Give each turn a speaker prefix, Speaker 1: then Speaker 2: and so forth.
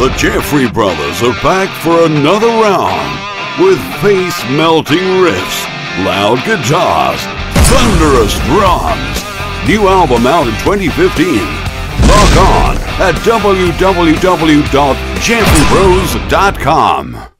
Speaker 1: The Jeffery Brothers are back for another round with face melting riffs, loud guitars, thunderous drums. New album out in 2015. Log on at www.jefferybros.com.